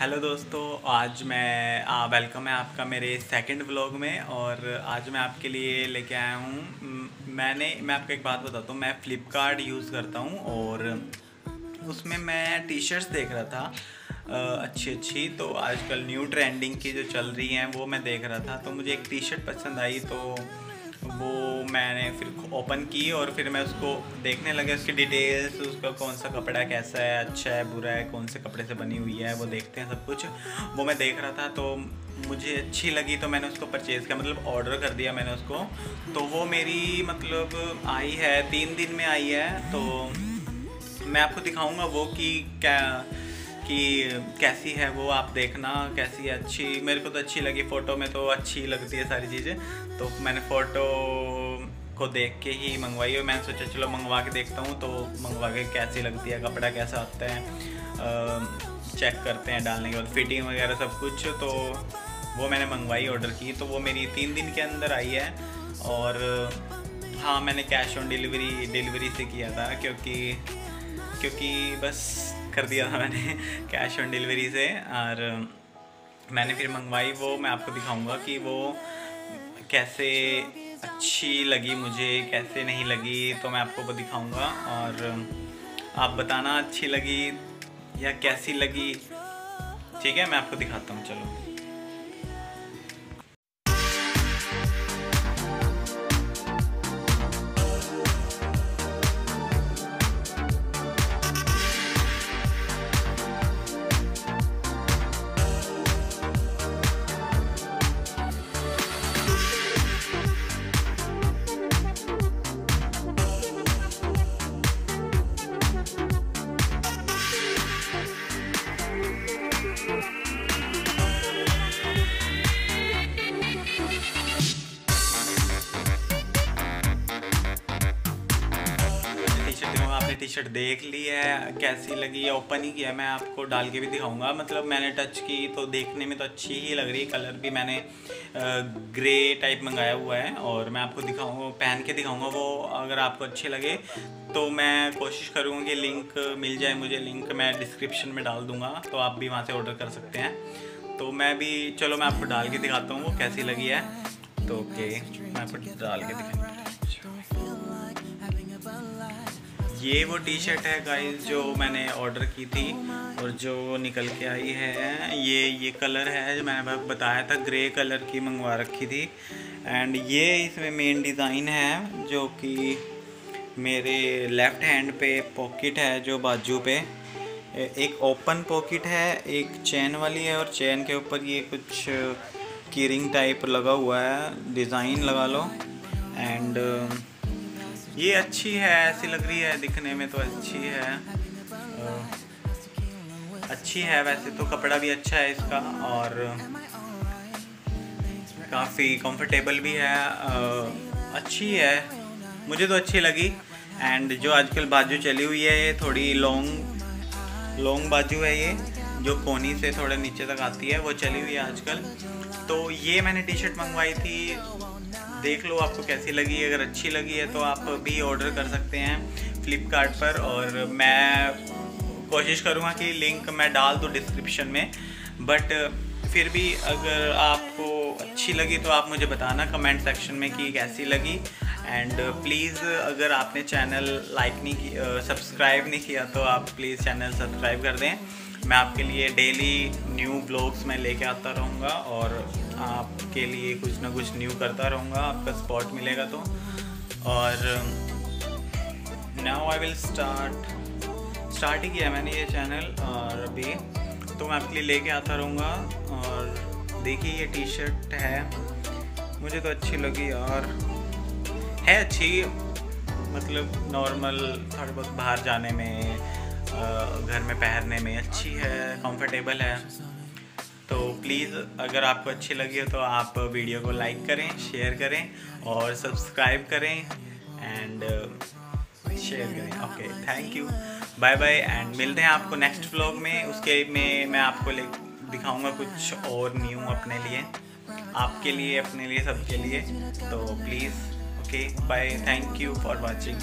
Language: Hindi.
हेलो दोस्तों आज मैं आ, वेलकम है आपका मेरे सेकंड व्लॉग में और आज मैं आपके लिए लेके आया हूँ। मैंने मैं आपको एक बात बताता हूँ मैं फ़्लिपकार्ट यूज़ करता हूँ और उसमें मैं टी शर्ट्स देख रहा था अच्छी अच्छी तो आजकल न्यू ट्रेंडिंग की जो चल रही हैं वो मैं देख रहा था। तो मुझे एक टी शर्ट पसंद आई तो वो मैंने फिर ओपन की और फिर मैं उसको देखने लगे उसकी डिटेल्स उसका कौन सा कपड़ा कैसा है अच्छा है, बुरा है, कौन से कपड़े से बनी हुई है, वो देखते हैं सब कुछ। वो मैं देख रहा था तो मुझे अच्छी लगी तो मैंने उसको परचेज़ किया मतलब ऑर्डर कर दिया मैंने उसको। तो वो मेरी मतलब आई है, तीन दिन में आई है तो मैं आपको दिखाऊँगा वो कि क्या कि कैसी है वो आप देखना, कैसी है अच्छी। मेरे को तो अच्छी लगी फ़ोटो, में तो अच्छी लगती है सारी चीज़ें। तो मैंने फ़ोटो को देख के ही मंगवाई और मैंने सोचा, चलो मंगवा के देखता हूँ तो मंगवा के कैसी लगती है, कपड़ा कैसा आता है चेक करते हैं डालने के बाद। फिटिंग वगैरह सब कुछ तो वो मैंने मंगवाई ऑर्डर की। तो वो मेरी तीन दिन के अंदर आई है और हाँ मैंने कैश ऑन डिलीवरी डिलीवरी से किया था, क्योंकि क्योंकि बस कर दिया था मैंने कैश ऑन डिलीवरी से और मैंने फिर मंगवाई वो मैं आपको दिखाऊँगा कि वो कैसे अच्छी लगी मुझे, कैसे नहीं लगी तो मैं आपको वो दिखाऊँगा और आप बताना अच्छी लगी या कैसी लगी। ठीक है, मैं आपको दिखाता हूँ, चलो। टी शर्ट देख ली है, कैसी लगी? है ओपन ही किया मैं आपको डाल के भी दिखाऊँगा। मतलब मैंने टच की तो देखने में तो अच्छी ही लग रही है। कलर भी मैंने ग्रे टाइप मंगाया हुआ है और मैं आपको दिखाऊँगा, पहन के दिखाऊँगा वो अगर आपको अच्छे लगे। तो मैं कोशिश करूँगा कि लिंक मिल जाए मुझे। लिंक मैं डिस्क्रिप्शन में डाल दूँगा तो आप भी वहाँ से ऑर्डर कर सकते हैं। तो मैं भी, चलो मैं आपको डाल के दिखाता हूँ वो कैसी लगी है। तो ओके मैं आपको डाल के दिखाऊँगा ये वो टी शर्ट है गाइस जो मैंने ऑर्डर की थी और जो निकल के आई है। ये ये कलर है जो मैंने बताया था ग्रे कलर की मंगवा रखी थी। एंड ये इसमें मेन डिज़ाइन है जो कि मेरे लेफ़्ट हैंड पे पॉकेट है, जो बाजू पे। एक ओपन पॉकेट है, एक चैन वाली है और चैन के ऊपर ये कुछ कीरिंग टाइप लगा हुआ है डिज़ाइन लगा लो। एंड ये अच्छी है, ऐसी लग रही है दिखने में तो अच्छी है। अच्छी है वैसे तो कपड़ा भी अच्छा है इसका और काफ़ी कंफर्टेबल भी है। अच्छी है, मुझे तो अच्छी लगी। एंड जो आजकल बाजू चली हुई है, ये थोड़ी लॉन्ग लॉन्ग बाजू है ये, जो कोनी से थोड़े नीचे तक आती है, वो चली हुई है आजकल। तो ये मैंने टी शर्ट मंगवाई थी देख लो आपको कैसी लगी, अगर अच्छी लगी है तो आप भी ऑर्डर कर सकते हैं फ्लिपकार्ट पर और मैं कोशिश करूँगा कि लिंक मैं डाल दूँ डिस्क्रिप्शन में बट फिर भी अगर आपको अच्छी लगी तो आप मुझे बताना कमेंट सेक्शन में कि कैसी लगी एंड प्लीज़ अगर आपने चैनल लाइक नहीं सब्सक्राइब नहीं किया तो आप प्लीज़ चैनल सब्सक्राइब कर दें। मैं आपके लिए डेली न्यू ब्लॉग्स में लेके आता रहूँगा और आपके लिए कुछ ना कुछ न्यू करता रहूँगा, आपका स्पॉट मिलेगा तो। और now I will start start ही किया मैंने ये चैनल और अभी तो मैं आपके लिए लेके आता रहूँगा। और देखिए ये टी शर्ट है, मुझे तो अच्छी लगी और है अच्छी मतलब नॉर्मल थोड़े बहुत बाहर जाने में घर में पहनने में अच्छी है कंफर्टेबल है। तो प्लीज़ अगर आपको अच्छी लगी हो तो आप वीडियो को लाइक करें शेयर करें और सब्सक्राइब करें एंड शेयर करें। Okay thank you bye bye and मिलते हैं आपको नेक्स्ट व्लॉग में। उसके में मैं आपको ले, दिखाऊँगा कुछ और न्यू अपने लिए। आपके लिए, अपने लिए, सबके लिए। तो please okay bye thank you for watching